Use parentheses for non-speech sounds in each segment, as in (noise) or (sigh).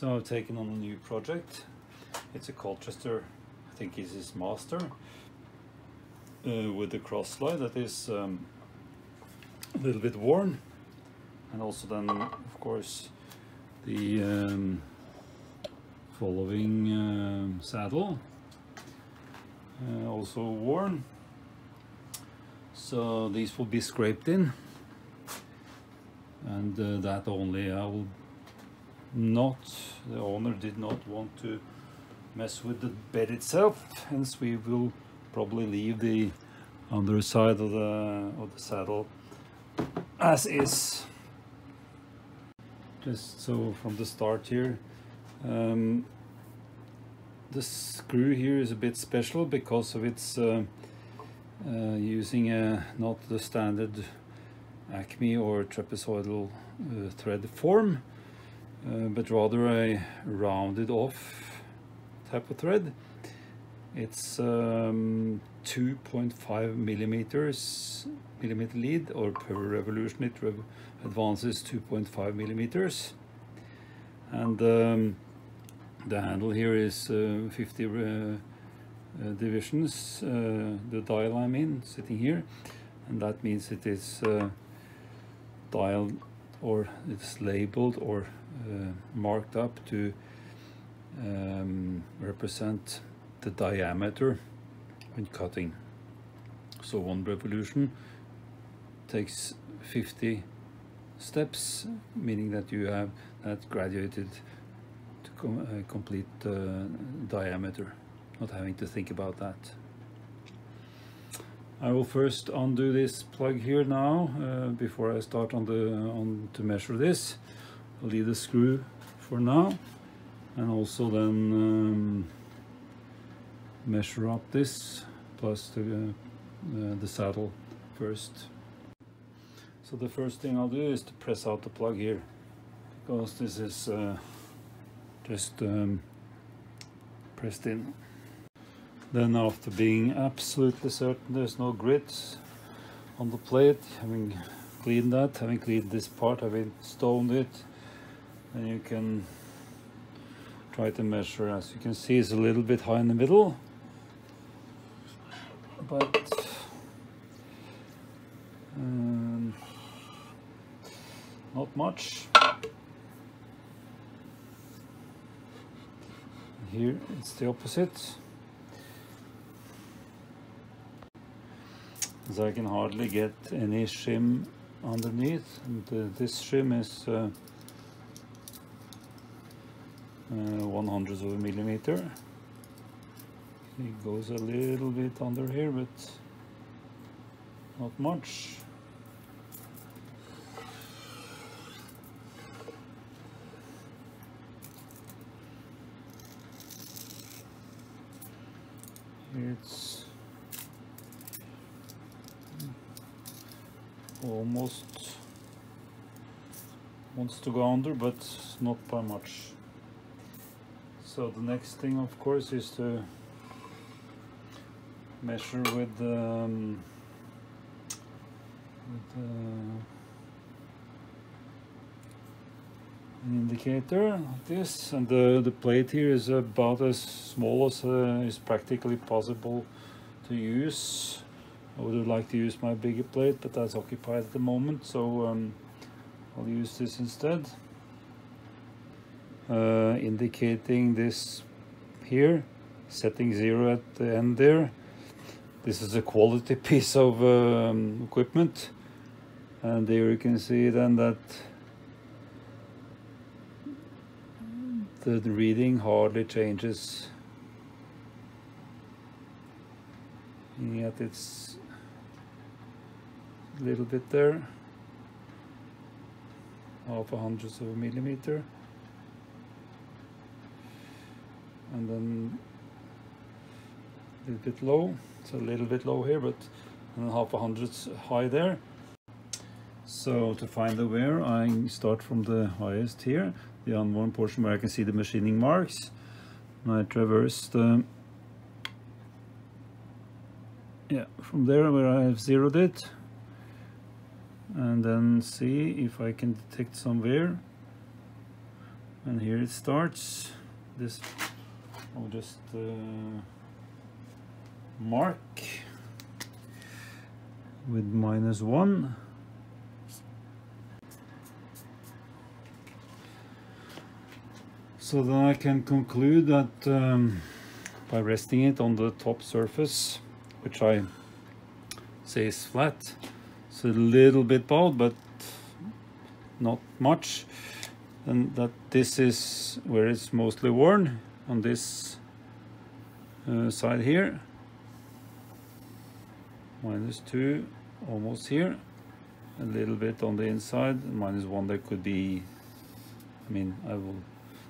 So I've taken on a new project. It's a Colchester, I think is his master, uh, with the cross slide that is um, a little bit worn. And also then, of course, the um, following um, saddle, uh, also worn. So these will be scraped in. And uh, that only I will not, the owner did not want to mess with the bed itself, hence we will probably leave the underside of the, of the saddle as is. Just so from the start here, um, the screw here is a bit special because of its uh, uh, using a, not the standard Acme or trapezoidal uh, thread form uh, but rather a rounded off type of thread. It's um, 2.5 millimeters millimeter lead or per revolution it rev advances 2.5 millimeters and um, the handle here is uh, 50 uh, uh, divisions uh, the dial I'm in sitting here and that means it is uh, dialed or it's labeled or uh, marked up to um, represent the diameter when cutting. So one revolution takes 50 steps, meaning that you have that graduated to com uh, complete uh, diameter, not having to think about that. I will first undo this plug here now uh, before I start on the on to measure this. I'll leave the screw for now and also then um, measure up this plus the, uh, the saddle first. So the first thing I'll do is to press out the plug here because this is uh, just um, pressed in. Then after being absolutely certain there's no grit on the plate, having cleaned that, having cleaned this part, having stoned it, and you can try to measure as you can see it's a little bit high in the middle. But um, not much. Here it's the opposite so I can hardly get any shim underneath and uh, this shim is uh, uh, one hundredth of a millimeter. It goes a little bit under here, but not much. It's almost wants to go under, but not by much. So the next thing of course is to measure with, um, with uh, an indicator like this and the, the plate here is about as small as uh, is practically possible to use. I would like to use my bigger plate but that's occupied at the moment so um, I'll use this instead. Uh, indicating this here setting zero at the end there. This is a quality (laughs) piece of um, equipment. And there you can see then that the reading hardly changes. Yet it's a little bit there. Half a hundredth of a millimeter. And then a little bit low. It's a little bit low here but and half a hundredth high there. So to find the wear I start from the highest here the unworn portion where I can see the machining marks. And I traverse the yeah from there where I have zeroed it and then see if I can detect somewhere. And here it starts. This I'll just uh, mark with minus one. So then I can conclude that um, by resting it on the top surface which I say is flat it's a little bit bald but not much. And that this is where it's mostly worn on this uh, side here. Minus 2 almost here. A little bit on the inside minus 1 there could be I mean I will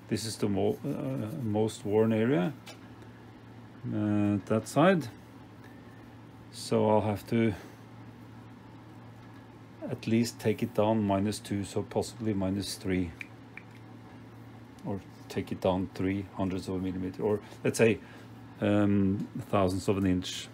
this is the mo uh, most worn area uh, that side. So I'll have to at least take it down minus 2 so possibly minus 3 or take it down three hundredths of a millimeter or let's say um, thousandths of an inch